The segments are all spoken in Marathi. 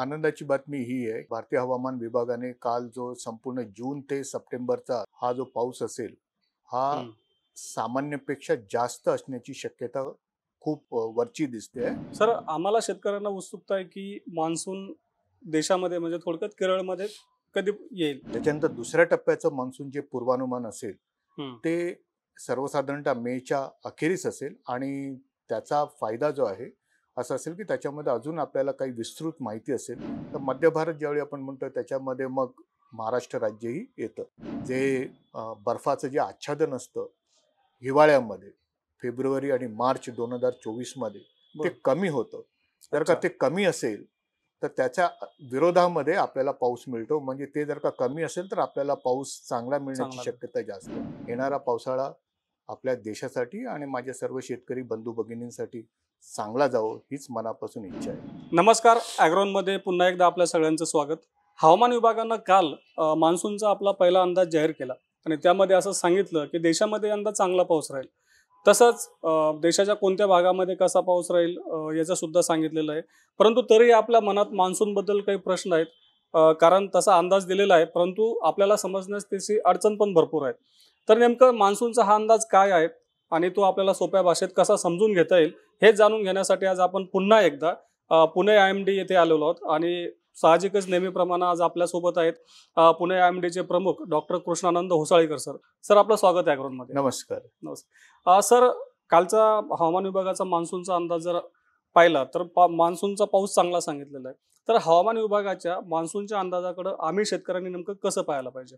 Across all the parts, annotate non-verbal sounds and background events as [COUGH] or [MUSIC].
आनंदाची बातमी ही आहे भारतीय हवामान विभागाने काल जो संपूर्ण जून ते सप्टेंबरचा हा जो पाऊस असेल हा. सामान्यपेक्षा जास्त असण्याची शक्यता खूप वरची दिसते सर आम्हाला शेतकऱ्यांना उत्सुकता आहे की मान्सून देशामध्ये म्हणजे थोडक्यात केरळमध्ये कधी येईल त्याच्यानंतर दुसऱ्या टप्प्याचं मान्सून जे पूर्वानुमान असेल. ते सर्वसाधारणतः मेच्या अखेरीस असेल आणि त्याचा फायदा जो आहे असा असेल की त्याच्यामध्ये अजून आपल्याला काही विस्तृत माहिती असेल तर मध्य भारत ज्यावेळी आपण म्हणतो त्याच्यामध्ये मग महाराष्ट्र राज्यही येतं जे बर्फाचं जे आच्छादन असतं हिवाळ्यामध्ये फेब्रुवारी आणि मार्च दोन हजार चोवीसमध्ये ते. कमी होतं जर का. ते कमी असेल तर त्याच्या विरोधामध्ये आपल्याला पाऊस मिळतो म्हणजे ते जर का कमी असेल तर आपल्याला पाऊस चांगला मिळण्याची. शक्यता जास्त. येणारा पावसाळा आपल्या देशासाठी आणि माझ्या सर्व शेतकरी बंधू भगिनींसाठी चांगला जावं हीच मनापासून इच्छा आहे. नमस्कार ॲग्रॉनमध्ये पुन्हा एकदा आपल्या सगळ्यांचं स्वागत. हवामान विभागानं काल मान्सूनचा आपला पहिला अंदाज जाहीर केला आणि त्यामध्ये असं सांगितलं की देशामध्ये यंदा चांगला पाऊस राहील. तसंच देशाच्या कोणत्या भागामध्ये कसा पाऊस राहील याचं सुद्धा सांगितलेलं आहे. परंतु तरी आपल्या मनात मान्सूनबद्दल काही प्रश्न आहेत. कारण तसा अंदाज दिलेला आहे परंतु आपल्याला समजण्यास त्याची अडचण पण भरपूर आहे. तर नेमकं मान्सूनचा हा अंदाज काय आहे आणि तो आपल्याला सोप्या भाषेत कसा समजून घेता येईल हे जाणून घेण्यासाठी आज आपण पुन्हा एकदा पुणे आय एम डी येथे आलेलो आहोत आणि साहजिकच नेहमीप्रमाणे आज आपल्यासोबत आहेत पुणे आय एम डीचे प्रमुख doctor Krishnanand Hosalikar sir. Sir आपलं स्वागत आहे ॲग्रोनमध्ये नमस्कार. अ, सर कालचा हवामान विभागाचा मान्सूनचा अंदाज जर पाहिला तर पा मान्सूनचा पाऊस चांगला सांगितलेला आहे. तर हवामान विभागाच्या मान्सूनच्या अंदाजाकडे आम्ही शेतकऱ्यांनी नेमकं कसं पाहायला पाहिजे?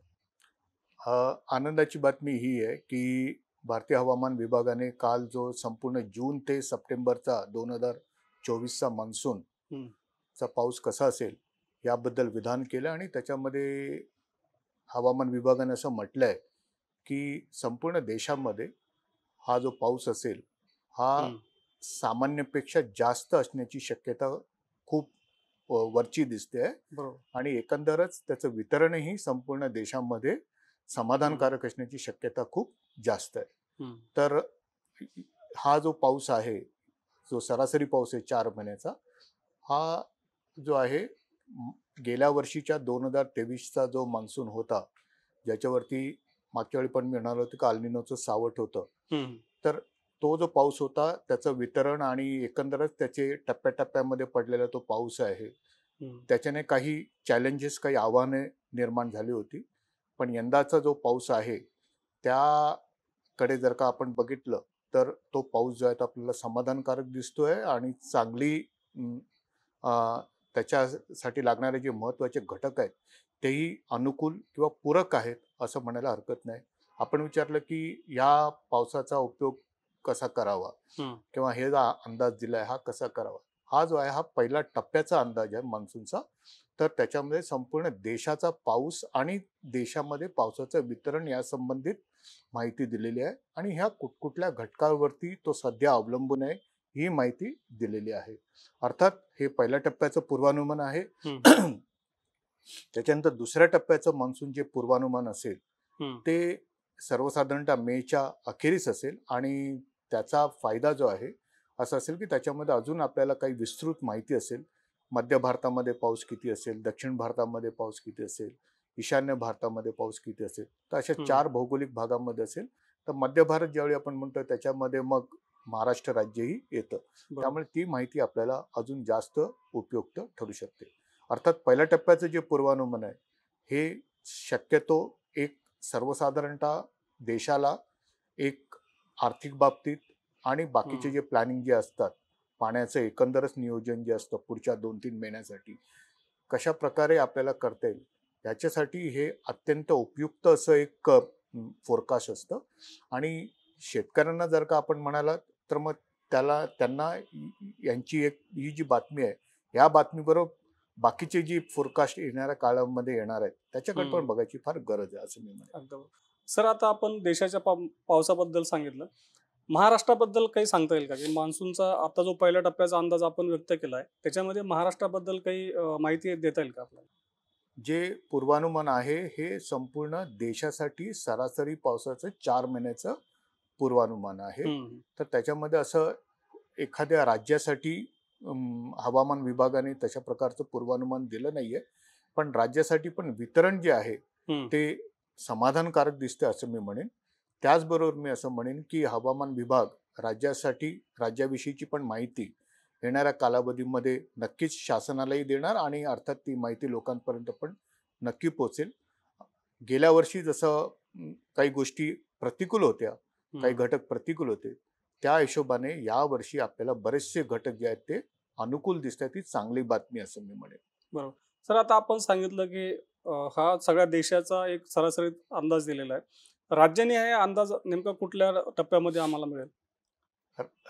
आनंदाची बातमी ही आहे की भारतीय हवामान विभागाने काल जो संपूर्ण जून ते सप्टेंबरचा दोन हजार चोवीसचा मान्सून. चा पाऊस कसा असेल याबद्दल विधान केलं आणि त्याच्यामध्ये हवामान विभागाने असं म्हटलं आहे की संपूर्ण देशामध्ये हा जो पाऊस असेल हा. सामान्यपेक्षा जास्त असण्याची शक्यता खूप वरची दिसते आहे आणि एकंदरच त्याचं वितरणही संपूर्ण देशामध्ये समाधानकारक असण्याची शक्यता खूप जास्त आहे. तर हा जो पाऊस आहे जो सरासरी पाऊस आहे चार महिन्याचा हा जो आहे गेल्या वर्षीच्या दोन हजार तेवीसचा जो मान्सून होता ज्याच्यावरती मागच्या वेळी पण मी म्हणालो होतो की अल्निनोचं सावट होतं हम्म. तो जो पाऊस होता त्याचं वितरण आणि एकंदरच त्याचे टप्प्याटप्प्यामध्ये पडलेला तो पाऊस आहे. त्याच्याने काही चॅलेंजेस काही आव्हाने निर्माण झाली होती पण यंदाचा जो पाऊस आहे त्याकडे जर का आपण बघितलं तर तो पाऊस जो आहे तो आपल्याला समाधानकारक दिसतोय आणि चांगली त्याच्यासाठी लागणारे जे महत्त्वाचे घटक आहेत तेही अनुकूल किंवा पूरक आहेत असं म्हणायला हरकत नाही. आपण विचारलं की या पावसाचा उपयोग कसा करावा. किंवा हे जो अंदाज दिलाय हा कसा करावा? हा जो आहे हा पहिला टप्प्याचा अंदाज आहे मान्सूनचा. तर त्याच्यामध्ये संपूर्ण देशाचा पाऊस आणि देशामध्ये पावसाचं वितरण या संबंधित माहिती दिलेली आहे आणि ह्या कुठकुठल्या घटकावरती तो सध्या अवलंबून आहे ही माहिती दिलेली आहे अर्थात हे पहिल्या टप्प्याचं पूर्वानुमान आहे. त्याच्यानंतर दुसऱ्या टप्प्याचं मान्सून जे पूर्वानुमान असेल. ते सर्वसाधारणतः मेच्या अखेरीस असेल आणि त्याचा फायदा जो आहे असा असेल की त्याच्यामध्ये अजून आपल्याला काही विस्तृत माहिती असेल मध्य भारतामध्ये पाऊस किती असेल दक्षिण भारतामध्ये पाऊस किती असेल ईशान्य भारतामध्ये पाऊस किती असेल तर अशा. चार भौगोलिक भागामध्ये असेल तर मध्य भारत ज्यावेळी आपण म्हणतो त्याच्यामध्ये मग महाराष्ट्र राज्यही येतं. त्यामुळे ती माहिती आपल्याला अजून जास्त उपयुक्त ठरू शकते अर्थात पहिल्या टप्प्याचं जे पूर्वानुमान आहे हे शक्यतो एक सर्वसाधारणतः देशाला एक आर्थिक बाबतीत आणि बाकीचे. जे प्लॅनिंग जे असतात पाण्याचं एकंदरच नियोजन जे असतं पुढच्या दोन तीन महिन्यासाठी कशा प्रकारे आपल्याला करता येईल याच्यासाठी हे अत्यंत उपयुक्त असं एक फोरकास्ट असतं आणि शेतकऱ्यांना जर का आपण म्हणाला तर मग त्याला त्यांना यांची एक ही जी बातमी आहे या बातमीबरोबर बाकीची जी फोरकास्ट येणाऱ्या काळामध्ये येणार आहेत त्याच्याकडे पण. बघायची फार गरज आहे असं मी बरोबर. सर आता आपण देशाच्या पाव- पावसाबद्दल सांगितलं महाराष्ट्राबद्दल काही सांगता येईल का? की मान्सूनचा आता जो पहिल्या टप्प्याचा अंदाज आपण व्यक्त केला आहे त्याच्यामध्ये महाराष्ट्राबद्दल काही माहिती देता येईल का आपल्याला? जे पूर्वानुमान आहे हे संपूर्ण देशासाठी सरासरी पावसाचं चार महिन्याचं पूर्वानुमान आहे. तर त्याच्यामध्ये असं एखाद्या राज्यासाठी हवामान विभागाने तशा प्रकारचं पूर्वानुमान दिलं नाहीये. पण राज्यासाठी पण वितरण जे आहे. ते समाधानकारक दिसतं असं मी म्हणेन. त्याचबरोबर मी असं म्हणेन की हवामान विभाग राज्यासाठी राज्याविषयीची पण माहिती येणाऱ्या कालावधीमध्ये नक्कीच शासनालाही देणार आणि अर्थात ती माहिती लोकांपर्यंत पण नक्की पोचेल गेल्या वर्षी जसं काही गोष्टी प्रतिकूल होत्या काही. घटक प्रतिकूल होते त्या हिशोबाने यावर्षी आपल्याला बरेचसे घटक जे आहेत ते अनुकूल दिसत आहेत ही चांगली बातमी असं मी म्हणेन. सर आता आपण सांगितलं की हा सगळ्या देशाचा एक सरासरी अंदाज दिलेला आहे. राज्याने हे अंदाज नेमका कुठल्या टप्प्यामध्ये आम्हाला मिळेल?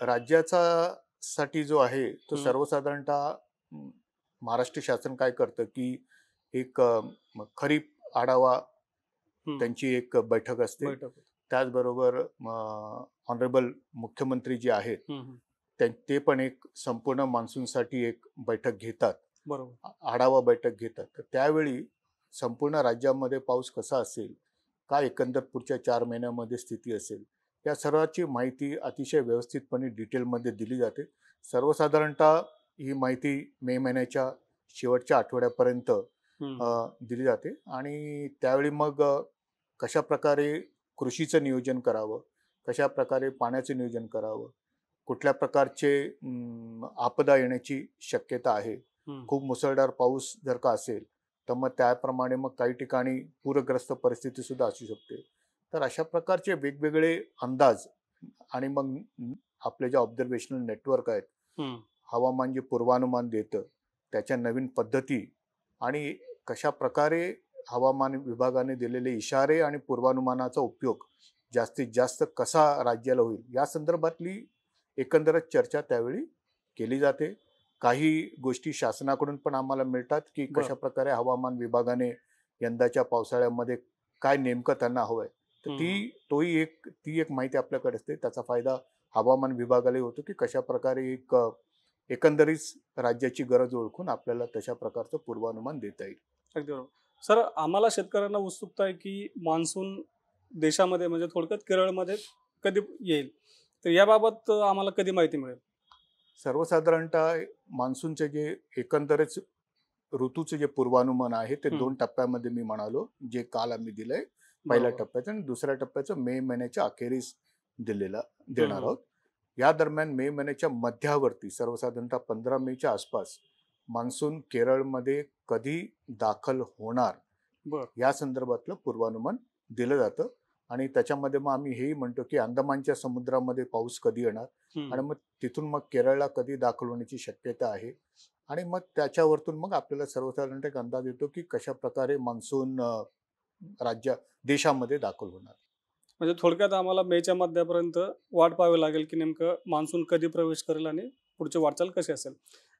राज्याचा साठी जो आहे तो. सर्वसाधारणतः महाराष्ट्र शासन काय करतं की एक खरीप आढावा. त्यांची एक बैठक असते. त्याचबरोबर ऑनरेबल मुख्यमंत्री जे आहेत ते पण एक संपूर्ण मान्सूनसाठी एक बैठक घेतात. बरोबर. आढावा बैठक घेतात. तर त्यावेळी संपूर्ण राज्यामध्ये पाऊस कसा असेल काय एकंदर पुढच्या चार महिन्यामध्ये स्थिती असेल? या सर्वाची माहिती अतिशय व्यवस्थितपणे डिटेलमध्ये दिली जाते. सर्वसाधारणतः ही माहिती मे महिन्याच्या शेवटच्या आठवड्यापर्यंत दिली जाते आणि त्यावेळी मग कशा प्रकारे कृषीचं नियोजन करावं? कशा प्रकारे पाण्याचं नियोजन करावं? कुठल्या प्रकारचे आपदा येण्याची शक्यता आहे. खूप मुसळधार पाऊस जर का असेल तर मग त्याप्रमाणे मग काही ठिकाणी पूरग्रस्त परिस्थिती सुद्धा असू शकते तर अशा प्रकारचे वेगवेगळे अंदाज आणि मग आपले जे ऑब्झर्वेशनल नेटवर्क आहेत. हवामान जे पूर्वानुमान देतं त्याच्या नवीन पद्धती आणि कशा प्रकारे हवामान विभागाने दिलेले इशारे आणि पूर्वानुमानाचा उपयोग जास्तीत जास्त कसा राज्याला होईल या संदर्भातली एकंदरच चर्चा त्यावेळी केली जाते काही गोष्टी शासनाकडून पण आम्हाला मिळतात की. कशा प्रकारे हवामान विभागाने यंदाच्या पावसाळ्यामध्ये काय नेमकं त्यांना हवंय. तर. ती तोही एक ती एक माहिती आपल्याकडे असते. त्याचा फायदा हवामान विभागालाही होतो की कशा प्रकारे एक एकंदरीत राज्याची गरज ओळखून आपल्याला तशा प्रकारचं पूर्वानुमान देता येईल. अगदी बरोबर. सर आम्हाला शेतकऱ्यांना उत्सुकता आहे की मान्सून देशामध्ये म्हणजे थोडक्यात केरळमध्ये कधी येईल? तर याबाबत आम्हाला कधी माहिती मिळेल? सर्वसाधारणतः मान्सूनचे जे एकंदरच ऋतूचे जे पूर्वानुमान आहे ते. दोन टप्प्यामध्ये मी म्हणालो जे काल आम्ही दिलंय पहिल्या. टप्प्याचं आणि दुसऱ्या टप्प्याचं मे महिन्याच्या अखेरीस दिलेला देणार. आहोत या दरम्यान मे महिन्याच्या मध्यावरती सर्वसाधारणतः पंधरा मेच्या आसपास मान्सून केरळमध्ये कधी दाखल होणार या संदर्भातलं पूर्वानुमान दिलं जातं आणि त्याच्यामध्ये मग आम्ही हेही म्हणतो की अंदमानच्या समुद्रामध्ये पाऊस कधी येणार. आणि मग तिथून मग केरळला कधी दाखल होण्याची शक्यता आहे. आणि मग त्याच्यावरतून मग आपल्याला सर्वसाधारण एक अंदाज येतो की कशा प्रकारे मान्सून राज्य देशामध्ये दाखल होणार. म्हणजे थोडक्यात आम्हाला मेच्या मध्यापर्यंत वाट पाहावी लागेल की नेमकं मान्सून कधी प्रवेश करेल आणि पुढची वाटचाल कशी असेल.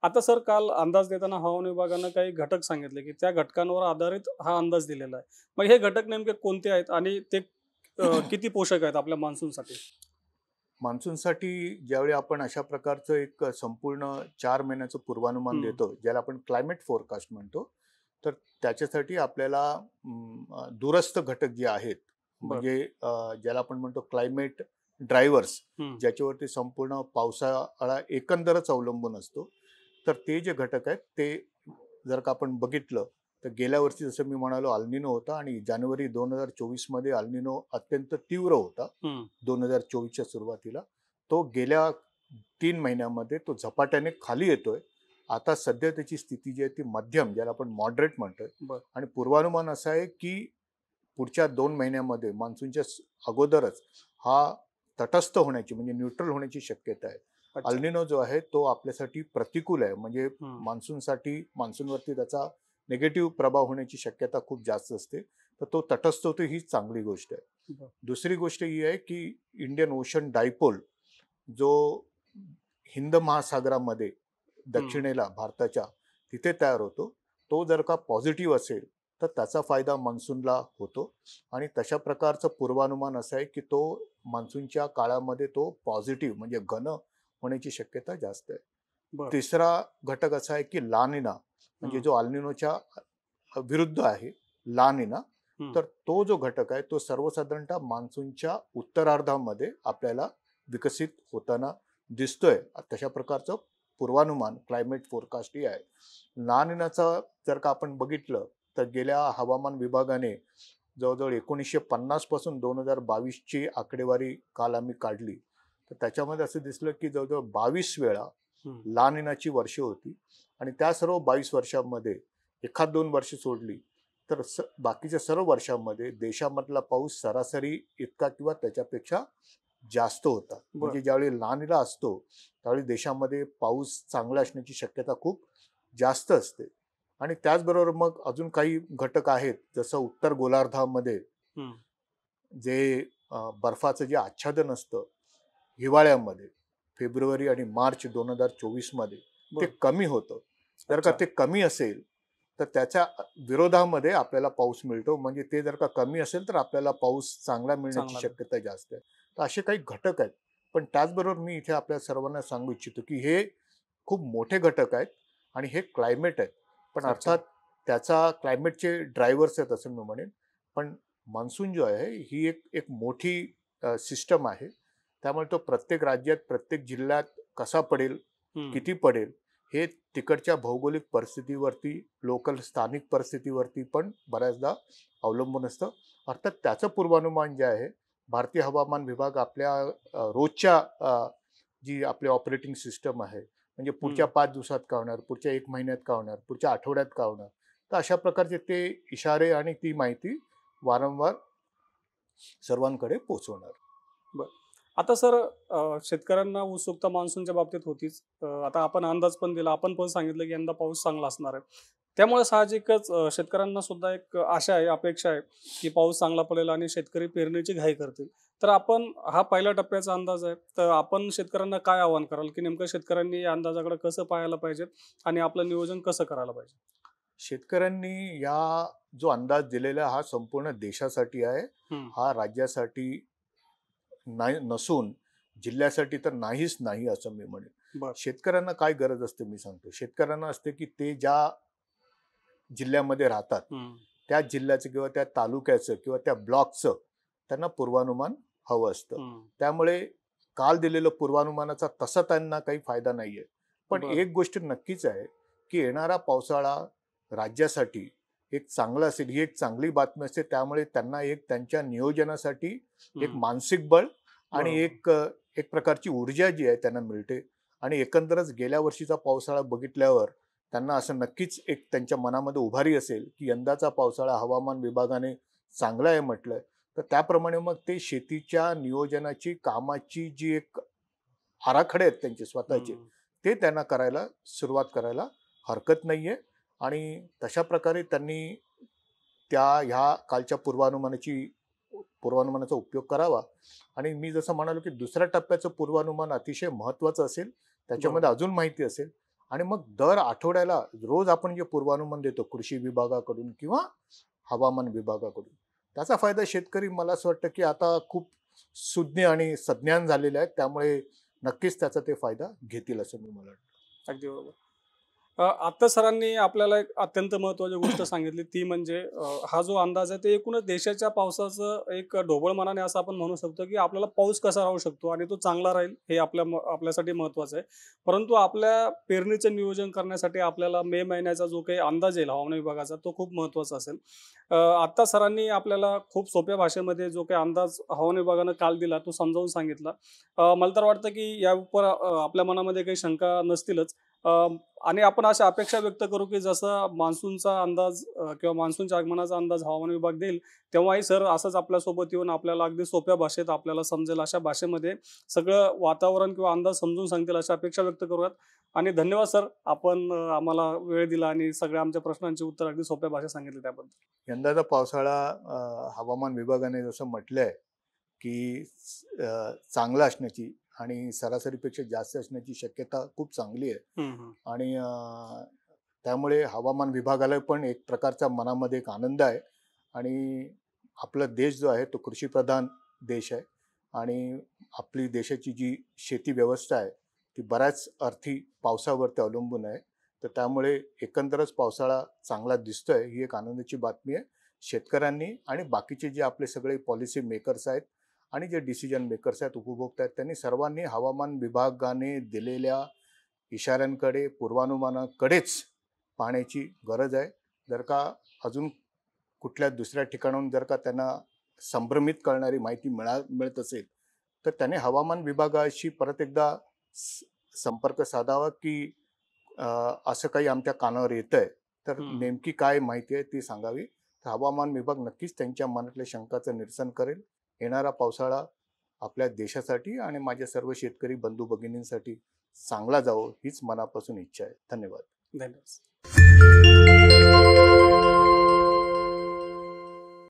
आता सर काल अंदाज देताना हवामान विभागानं काही घटक सांगितले की त्या घटकांवर आधारित हा अंदाज दिलेला आहे. मग हे घटक नेमके कोणते आहेत आणि ते किती पोषक आहेत आपल्या मान्सूनसाठी मान्सूनसाठी ज्यावेळी आपण अशा प्रकारचं एक संपूर्ण चार महिन्याचं पूर्वानुमान. देतो ज्याला आपण क्लायमेट फोरकास्ट म्हणतो तर त्याच्यासाठी आपल्याला दूरस्थ घटक जे आहेत म्हणजे ज्याला आपण म्हणतो क्लायमेट ड्रायव्हर्स. ज्याच्यावरती संपूर्ण पावसाळा एकंदरच अवलंबून असतो तर ते जे घटक आहेत ते जर का आपण बघितलं तर गेल्या वर्षी जसं मी म्हणालो अल्निनो होता आणि जानेवारी दोन हजार चोवीसमध्ये अल्निनो अत्यंत तीव्र होता. दोन हजार चोवीसच्या सुरुवातीला तो गेल्या तीन महिन्यामध्ये तो झपाट्याने खाली येतोय आता सध्या त्याची स्थिती जी आहे ती मध्यम ज्याला आपण मॉडरेट म्हणतोय. आणि पूर्वानुमान असं आहे की पुढच्या दोन महिन्यामध्ये मान्सूनच्या अगोदरच हा तटस्थ होण्याची म्हणजे न्यूट्रल होण्याची शक्यता आहे. अल्निनो जो आहे तो आपल्यासाठी प्रतिकूल आहे म्हणजे. मान्सूनसाठी मान्सूनवरती त्याचा निगेटिव्ह प्रभाव होण्याची शक्यता खूप जास्त असते. तर तो तटस्थ होतो ही चांगली गोष्ट आहे. दुसरी गोष्ट ही आहे की इंडियन ओशन डायपोल जो हिंद महासागरामध्ये दक्षिणेला भारताच्या तिथे तयार होतो तो जर का पॉझिटिव्ह असेल तर त्याचा फायदा मान्सूनला होतो. आणि तशा प्रकारचं पूर्वानुमान असं आहे की तो मान्सूनच्या काळामध्ये तो पॉझिटिव्ह म्हणजे घन होण्याची शक्यता जास्त आहे. तिसरा घटक असा आहे की लानिना म्हणजे. जो अल्निनोच्या विरुद्ध आहे लानिना. तर तो जो घटक आहे तो सर्वसाधारणतः मान्सूनच्या उत्तरार्धामध्ये आपल्याला विकसित होताना दिसतोय तशा प्रकारचं पूर्वानुमान क्लायमेट फोरकास्ट ही आहे लानिनाचं जर का आपण बघितलं तर गेल्या हवामान विभागाने जवळजवळ एकोणीसशे पन्नासपासून दोन हजार बावीसची आकडेवारी काल आम्ही काढली तर त्याच्यामध्ये असं दिसलं की जवळजवळ बावीस वेळा लानिनाची वर्ष होती आणि त्या सर्व बावीस वर्षांमध्ये एखाद दोन वर्ष सोडली तर स बाकीच्या सर्व वर्षांमध्ये देशामधला पाऊस सरासरी इतका किंवा त्याच्यापेक्षा जास्त होता. म्हणजे ज्यावेळी लानिना असतो त्यावेळी देशामध्ये पाऊस चांगला असण्याची शक्यता खूप जास्त असते. आणि त्याचबरोबर मग अजून काही घटक आहेत जसं उत्तर गोलार्धामध्ये. जे बर्फाचं जे आच्छादन असतं हिवाळ्यामध्ये फेब्रुवारी आणि मार्च दोन हजार चोवीसमध्ये ते. कमी होतं जर का. ते कमी असेल तर त्याच्या विरोधामध्ये आपल्याला पाऊस मिळतो म्हणजे ते जर का कमी असेल तर आपल्याला पाऊस चांगला मिळण्याची. शक्यता जास्त आहे तर असे काही घटक आहेत पण त्याचबरोबर मी इथे आपल्या सर्वांना सांगू इच्छितो की हे खूप मोठे घटक आहेत आणि हे क्लायमेट आहेत पण. अर्थात त्याचा क्लायमेटचे ड्रायव्हर्स आहेत असं मी म्हणेन पण मान्सून जो आहे ही एक एक मोठी सिस्टम आहे त्यामुळे तो प्रत्येक राज्यात प्रत्येक जिल्ह्यात कसा पडेल. किती पडेल हे तिकडच्या भौगोलिक परिस्थितीवरती लोकल स्थानिक परिस्थितीवरती पण बऱ्याचदा अवलंबून असतं. अर्थात त्याचं पूर्वानुमान जे आहे भारतीय हवामान विभाग आपल्या रोजच्या जी आपली ऑपरेटिंग सिस्टम आहे म्हणजे पुढच्या पाच दिवसात का होणार पुढच्या एक महिन्यात का होणार पुढच्या आठवड्यात का होणार तर अशा प्रकारचे ते इशारे आणि ती माहिती वारंवार सर्वांकडे पोहोचवणार. आता सर शेतकऱ्यांना उत्सुकता मान्सूनच्या बाबतीत होतीच. आता आपण अंदाज पण दिला. आपण पण सांगितलं की यंदा पाऊस चांगला असणार आहे. त्यामुळे साहजिकच शेतकऱ्यांना सुद्धा एक आशा आहे अपेक्षा आहे की पाऊस चांगला पडेल आणि शेतकरी पेरणीची घाई करतील. तर आपण हा पहिल्या टप्प्याचा अंदाज आहे. तर आपण शेतकऱ्यांना काय आवाहन कराल की नेमकं शेतकऱ्यांनी या अंदाजाकडे कसं पाहायला पाहिजे आणि आपलं नियोजन कसं करायला पाहिजे? शेतकऱ्यांनी या जो अंदाज दिलेला हा संपूर्ण देशासाठी आहे. हा राज्यासाठी नाही नसून जिल्ह्यासाठी तर नाहीच नाही असं मी म्हणेन. शेतकऱ्यांना काय गरज असते मी सांगतो शेतकऱ्यांना असते की ते ज्या जिल्ह्यामध्ये राहतात. त्या जिल्ह्याचं किंवा त्या तालुक्याचं किंवा त्या ब्लॉकचं त्यांना पूर्वानुमान हवं असतं. त्यामुळे काल दिलेलं पूर्वानुमानाचा तसा त्यांना काही फायदा नाहीये पण. एक गोष्ट नक्कीच आहे की येणारा पावसाळा राज्यासाठी एक चांगला असेल ही एक चांगली बातमी असते त्यामुळे त्यांना एक त्यांच्या नियोजनासाठी एक. मानसिक बळ आणि. एक एक प्रकारची ऊर्जा जी आहे त्यांना मिळते आणि एकंदरच गेल्या वर्षीचा पावसाळा बघितल्यावर त्यांना असं नक्कीच एक त्यांच्या मनामध्ये उभारी असेल की यंदाचा पावसाळा हवामान विभागाने चांगला आहे म्हटलंय तर त्याप्रमाणे मग ते शेतीच्या नियोजनाची कामाची जी एक आराखडे आहेत त्यांचे स्वतःचे. ते त्यांना करायला सुरुवात करायला हरकत नाहीये आणि तशा प्रकारे त्यांनी त्या ह्या कालच्या पूर्वानुमानाची पूर्वानुमानाचा उपयोग करावा. आणि मी जसं म्हणालो की दुसऱ्या टप्प्याचं पूर्वानुमान अतिशय महत्त्वाचं असेल त्याच्यामध्ये अजून माहिती असेल. आणि मग दर आठवड्याला रोज आपण जे पूर्वानुमान देतो कृषी विभागाकडून किंवा हवामान विभागाकडून त्याचा फायदा शेतकरी मला असं वाटतं की आता खूप सुज्ञ आणि सज्ञान झालेले आहेत. त्यामुळे नक्कीच त्याचा ते फायदा घेतील असं मी मला वाटतं. अगदी बरोबर. आता सरांनी आपल्याला एक अत्यंत महत्वाची गोष्ट [COUGHS] सांगितली ती म्हणजे हा जो अंदाज आहे ते एकूणच देशाच्या पावसाचं एक ढोबळ मनाने असं आपण म्हणू शकतो की आपल्याला पाऊस कसा राहू शकतो आणि तो चांगला राहील हे आपल्या आपल्यासाठी महत्वाचं आहे. परंतु आपल्या पेरणीचं नियोजन करण्यासाठी आपल्याला मे महिन्याचा जो काही अंदाज येईल हवामान विभागाचा तो खूप महत्त्वाचा असेल. अ, आता सरांनी आपल्याला खूप सोप्या भाषेमध्ये जो काही अंदाज हवामान विभागानं काल दिला तो समजावून सांगितला. मला तर वाटतं की या उपर आपल्या मनामध्ये काही शंका नसतीलच. आणि आपण अशा अपेक्षा व्यक्त करू की जसा मान्सूनचा अंदाज किंवा मान्सूनच्या आगमनाचा अंदाज हवामान विभाग देईल तेव्हाही सर असंच आपल्यासोबत येऊन आपल्याला अगदी सोप्या भाषेत आपल्याला समजेल अशा भाषेमध्ये सगळं वातावरण किंवा अंदाज समजून सांगतील अशा अपेक्षा व्यक्त करूयात. आणि धन्यवाद सर आपण आम्हाला वेळ दिला आणि सगळ्या आमच्या प्रश्नांची उत्तर अगदी सोप्या भाषेत सांगितले त्याबद्दल. यंदाचा पावसाळा हवामान विभागाने जसं म्हटलंय की चांगला असण्याची आणि सरासरीपेक्षा जास्त असण्याची शक्यता खूप चांगली आहे. आणि त्यामुळे हवामान विभागाला पण एक प्रकारचा मनामध्ये एक आनंद आहे. आणि आपला देश जो आहे तो कृषीप्रधान देश आहे. आणि आपली देशाची जी शेती व्यवस्था आहे ती बऱ्याच अर्थी पावसावरती अवलंबून आहे. तर त्यामुळे एकंदरच पावसाळा चांगला दिसतोय ही एक आनंदाची बातमी आहे. शेतकऱ्यांनी आणि बाकीचे जे आपले सगळे पॉलिसी मेकर्स आहेत आणि जे डिसिजन मेकर्स आहेत उपभोक्ता आहेत त्यांनी सर्वांनी हवामान विभागाने दिलेल्या इशाऱ्यांकडे पूर्वानुमानाकडेच पाहण्याची गरज आहे. जर का अजून कुठल्या दुसऱ्या ठिकाणाहून जर का त्यांना संभ्रमित करणारी माहिती मिळा मिळत असेल तर त्याने हवामान विभागाशी परत एकदा संपर्क साधावा की असं काही आमच्या कानावर येत आहे तर. नेमकी काय माहिती आहे ती सांगावी. तर हवामान विभाग नक्कीच त्यांच्या मनातल्या शंकाचं निरसन करेल. येणारा पावसाळा आपल्या देशासाठी आणि माझ्या सर्व शेतकरी बंधू भगिनींसाठी चांगला जावो हीच मनापासून इच्छा आहे. धन्यवाद. धन्यवाद.